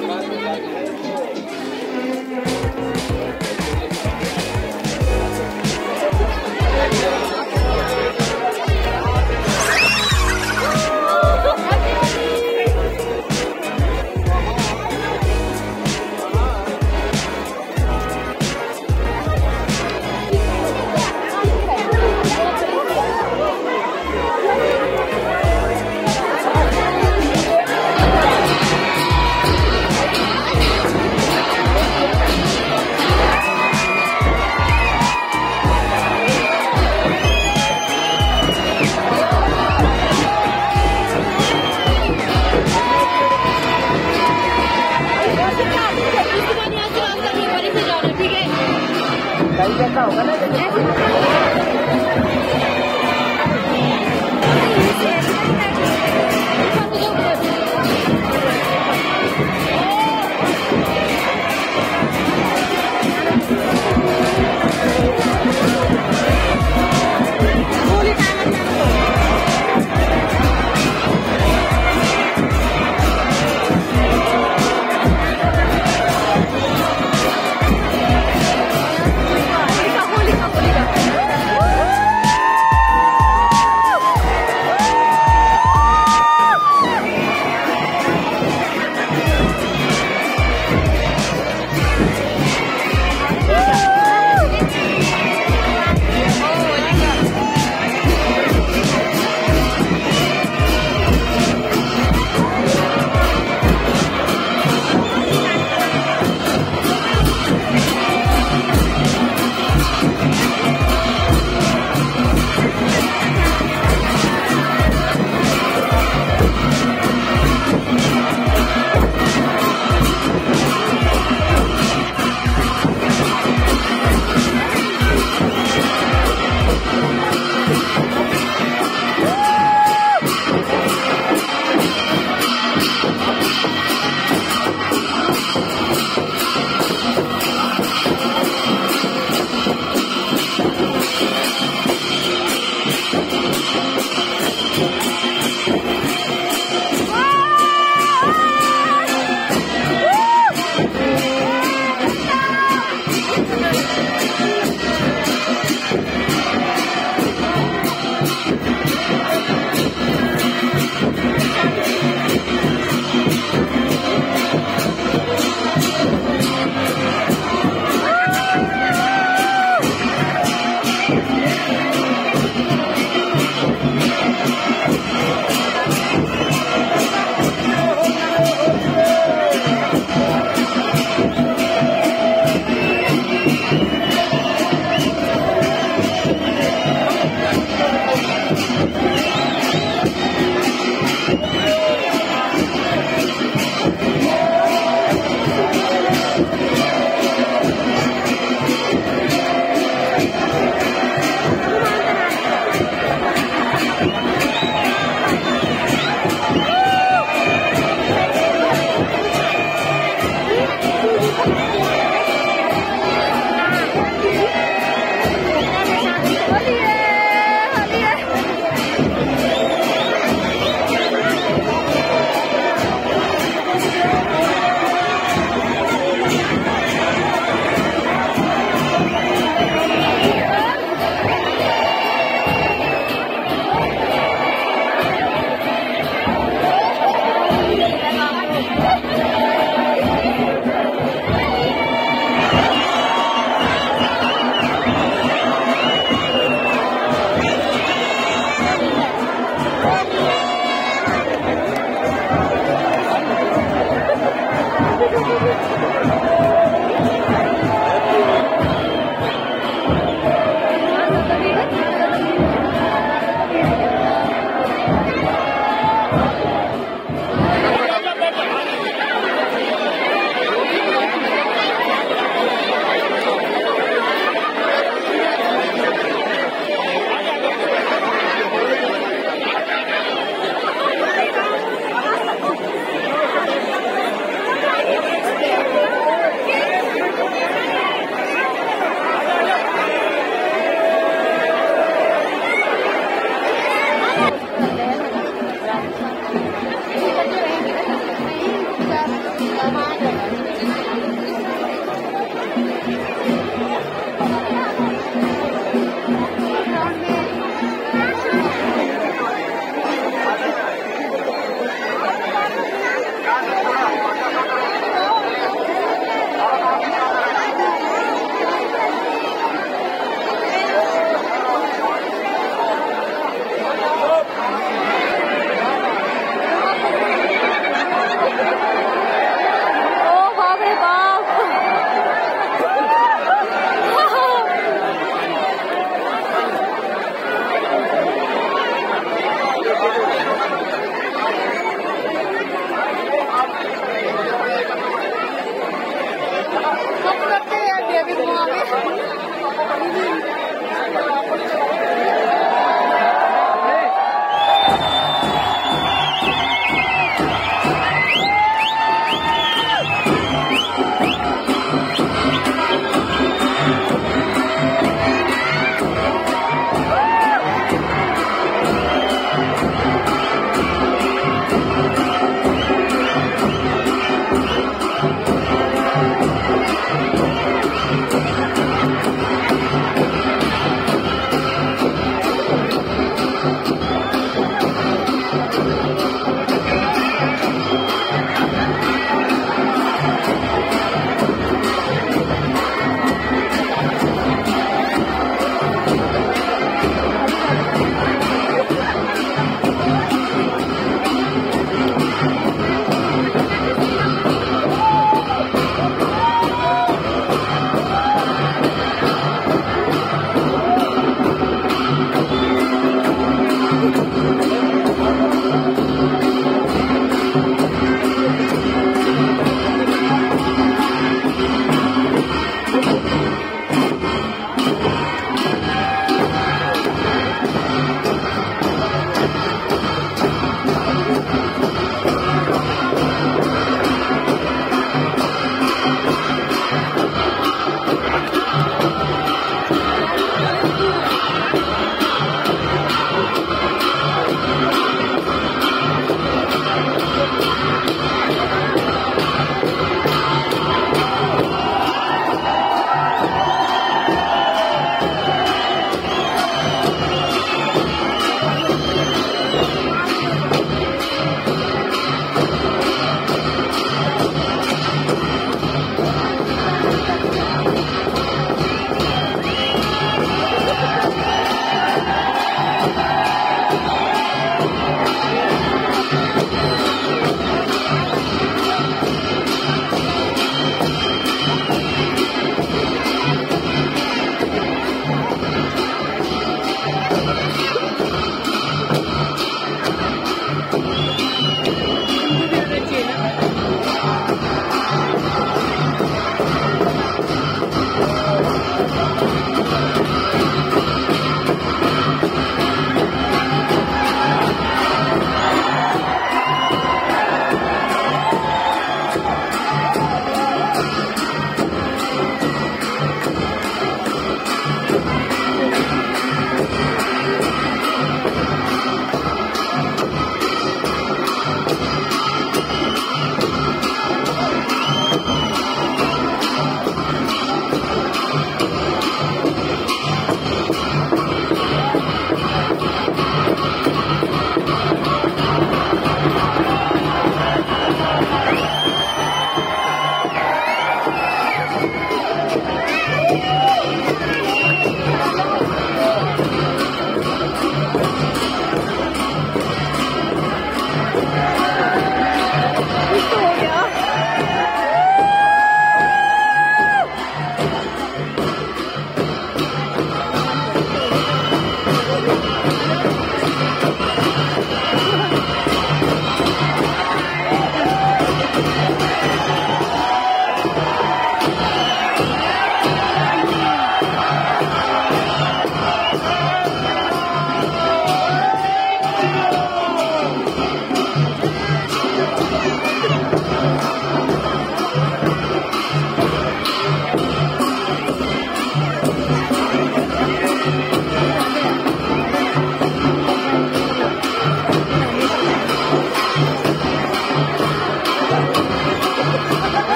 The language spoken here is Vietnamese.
Obrigado. Holy ka.